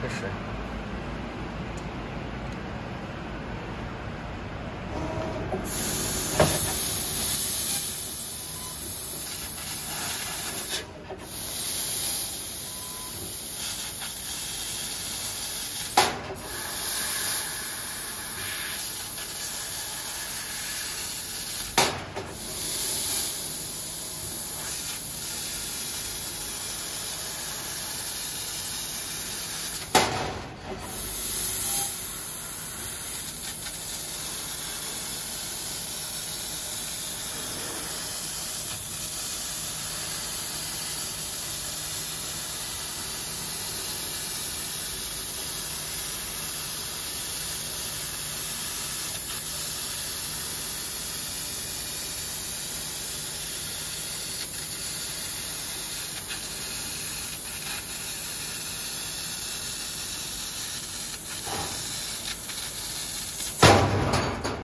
确实。